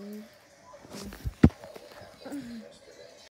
Mm. mm.